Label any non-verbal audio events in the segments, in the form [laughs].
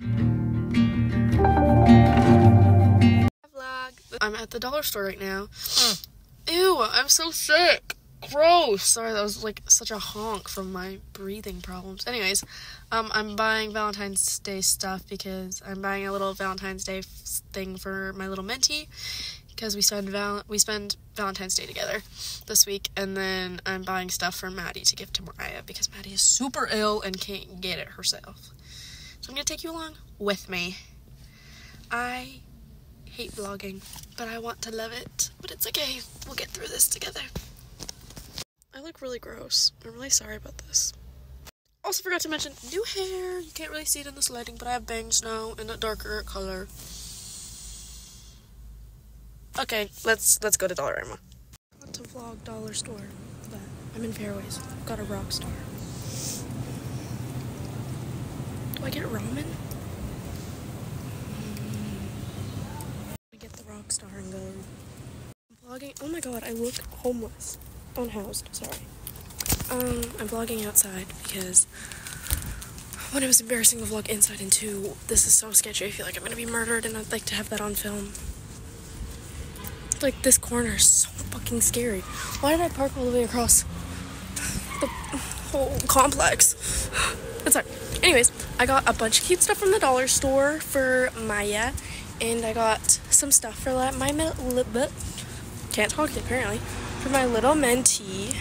Vlog. I'm at the dollar store right now. Ew, I'm so sick. Gross. Sorry, that was like such a honk from my breathing problems. Anyways, um, I'm buying Valentine's Day stuff because I'm buying a little Valentine's Day thing for my little mentee because we spend val- we spend Valentine's Day together this week, and then I'm buying stuff for Maddie to give to Mariah because Maddie is super ill and can't get it herself. So I'm gonna take you along with me. I hate vlogging, but I want to love it. But it's okay. We'll get through this together. I look really gross. I'm really sorry about this. Also forgot to mention new hair. You can't really see it in this lighting, but I have bangs now in a darker color. Okay, let's let's go to Dollarama. Want to vlog dollar store, but I'm in Fairways. I've Got a rock star. Do I get ramen? I get the rock star and go. I'm vlogging. Oh my god, I look homeless, unhoused. Sorry. Um, I'm vlogging outside because one, it was embarrassing to vlog inside, and two, this is so sketchy. I feel like I'm gonna be murdered, and I'd like to have that on film. Like this corner is so fucking scary. Why did I park all the way across the whole complex? It's alright. Anyways, I got a bunch of cute stuff from the dollar store for Maya, and I got some stuff for like my mi- li- bit- can't talk apparently for my little mentee.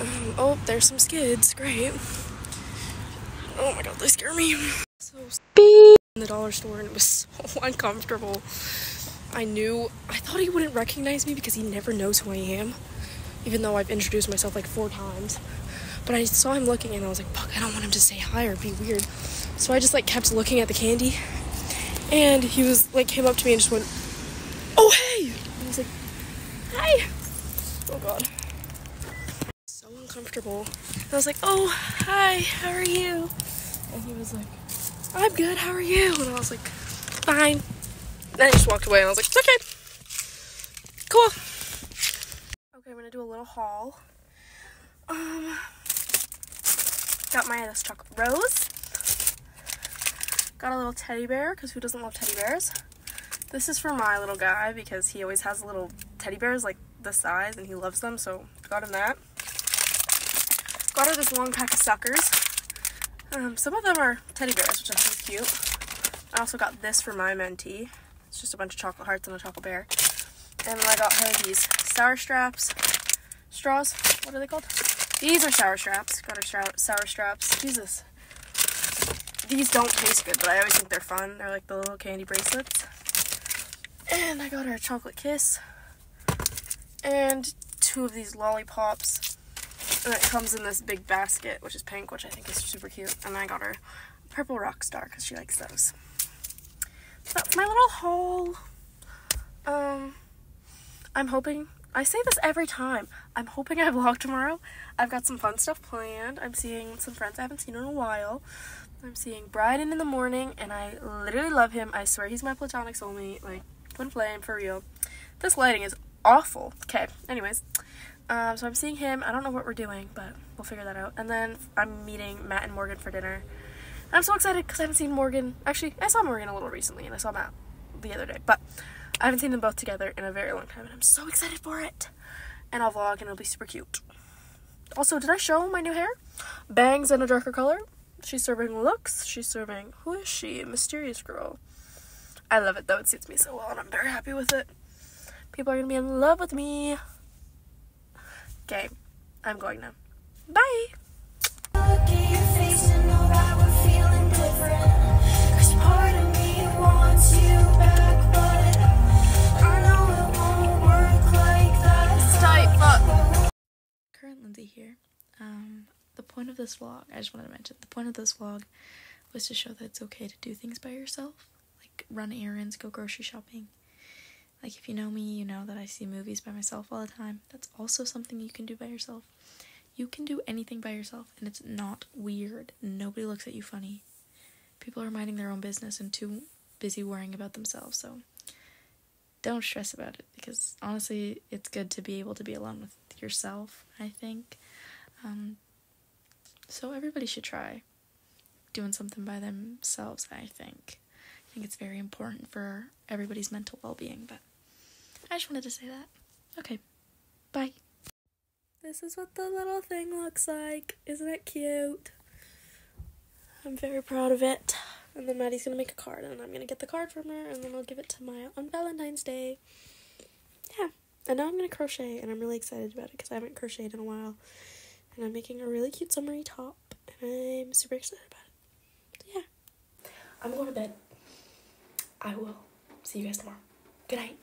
Um, oh, there's some skids. Great. Oh my god, they scare me. So in the dollar store, and it was [laughs] so uncomfortable. I knew I thought he wouldn't recognize me because he never knows who I am, even though I've introduced myself like four times. But I saw him looking, and I was like, "Fuck, I don't want him to say hi or be weird." So I just like kept looking at the candy, and he was like came up to me and just went, "Oh hey!" And I was like, "Hi." Oh god. So uncomfortable. And I was like, "Oh hi, how are you?" And he was like, "I'm good. How are you?" And I was like, "Fine." Then I just walked away and I was like, it's okay. Cool. Okay, I'm gonna do a little haul. Um, got my this chocolate rose. Got a little teddy bear, because who doesn't love teddy bears? This is for my little guy because he always has little teddy bears like this size and he loves them, so got him that. Got her this long pack of suckers. Um, some of them are teddy bears, which I think is cute. I also got this for my mentee. It's just a bunch of chocolate hearts and a chocolate bear. And then I got her these sour straps. Straws? What are they called? These are sour straps. Got her sour, straps. Jesus. These don't taste good, but I always think they're fun. They're like the little candy bracelets. And I got her a chocolate kiss. And two of these lollipops. And it comes in this big basket, which is pink, which I think is super cute. And I got her a purple rock star because she likes those that's my little haul. Um, I'm hoping. I say this every time. I'm hoping I vlog tomorrow. I've got some fun stuff planned. I'm seeing some friends I haven't seen in a while. I'm seeing Bryden in the morning, and I literally love him. I swear he's my platonic soulmate. Like, twin flame, for real. This lighting is awful. Okay, anyways. Um, so I'm seeing him. I don't know what we're doing, but we'll figure that out. And then I'm meeting Matt and Morgan for dinner. I'm so excited because I haven't seen Morgan. Actually, I saw Morgan a little recently, and I saw Matt the other day, but I haven't seen them both together in a very long time, and I'm so excited for it. And I'll vlog, and it'll be super cute. Also, did I show my new hair? Bangs in a darker color. She's serving looks. She's serving. Who is she? Mysterious girl. I love it though. It suits me so well, and I'm very happy with it. People are gonna be in love with me. Okay, I'm going now. Bye. Lindsay here. Um, the point of this vlog, I just wanted to mention, the point of this vlog was to show that it's okay to do things by yourself, like run errands, go grocery shopping. Like if you know me, you know that I see movies by myself all the time. That's also something you can do by yourself. You can do anything by yourself, and it's not weird. Nobody looks at you funny. People are minding their own business and too busy worrying about themselves. So don't stress about it because honestly, it's good to be able to be alone with yourself. I think. Um, so everybody should try. doing something by themselves, I think. I think it's very important for everybody's mental well being, but I just wanted to say that. Okay. Bye. This is what the little thing looks like. Isn't it cute? I'm very proud of it. And then Maddie's gonna make a card, and I'm gonna get the card from her, and then I'll give it to Maya on Valentine's Day. Yeah. And now I'm gonna crochet, and I'm really excited about it because I haven't crocheted in a while. And I'm making a really cute summery top, and I'm super excited about it. So yeah. I'm going to bed. I will see you guys tomorrow. Good night.